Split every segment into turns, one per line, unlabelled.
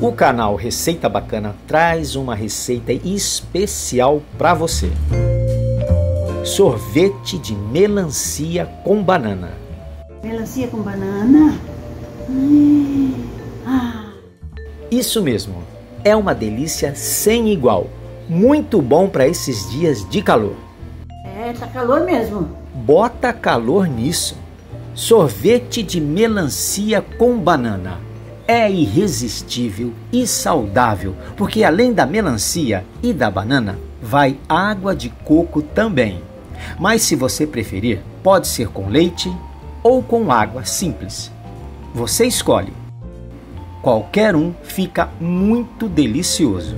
O canal Receita Bacana traz uma receita especial para você. Sorvete de melancia com banana.
Melancia com banana? Hum. Ah.
Isso mesmo, é uma delícia sem igual. Muito bom para esses dias de calor.
É, tá calor mesmo.
Bota calor nisso. Sorvete de melancia com banana é irresistível e saudável, porque além da melancia e da banana, vai água de coco também. Mas se você preferir, pode ser com leite ou com água simples. Você escolhe. Qualquer um fica muito delicioso.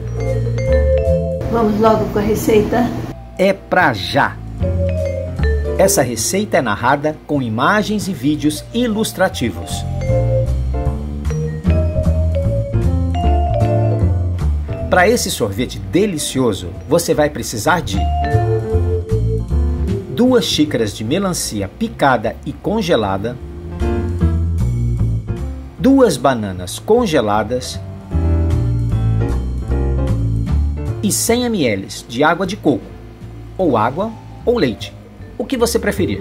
Vamos logo com a receita?
É pra já! Essa receita é narrada com imagens e vídeos ilustrativos. Para esse sorvete delicioso, você vai precisar de duas xícaras de melancia picada e congelada, duas bananas congeladas e 100 ml de água de coco, ou água ou leite, o que você preferir.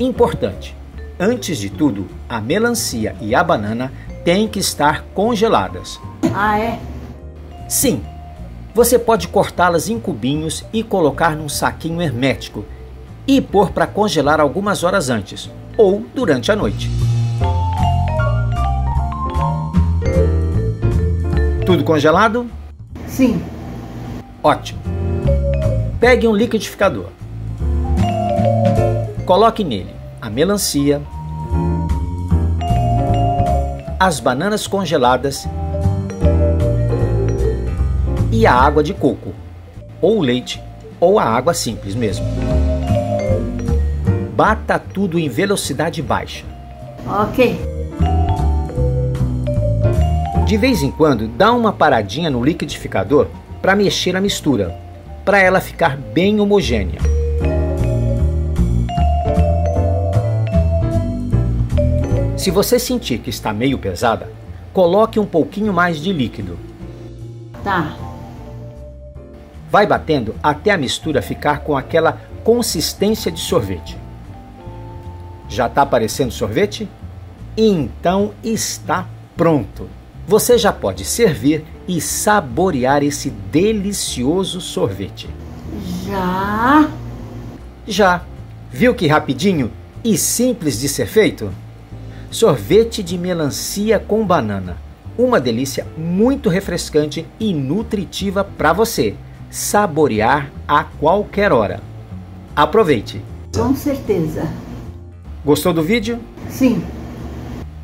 Importante: Antes de tudo, a melancia e a banana têm que estar congeladas.
Ah, é?
Sim. Você pode cortá-las em cubinhos e colocar num saquinho hermético e pôr para congelar algumas horas antes ou durante a noite. Tudo congelado?
Sim.
Ótimo. Pegue um liquidificador. Coloque nele a melancia, as bananas congeladas e a água de coco, ou o leite, ou a água simples mesmo. Bata tudo em velocidade baixa.
Ok.
De vez em quando, dá uma paradinha no liquidificador para mexer a mistura, para ela ficar bem homogênea. Se você sentir que está meio pesada, coloque um pouquinho mais de líquido.
Tá.
Vai batendo até a mistura ficar com aquela consistência de sorvete. Já está aparecendo sorvete? Então está pronto. Você já pode servir e saborear esse delicioso sorvete.
Já?
Já. Viu que rapidinho e simples de ser feito? Sorvete de melancia com banana. Uma delícia muito refrescante e nutritiva para você saborear a qualquer hora. Aproveite!
Com certeza.
Gostou do vídeo?
Sim.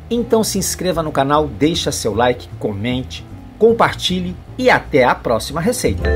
Então se inscreva no canal, deixa seu like, comente, compartilhe e até a próxima receita.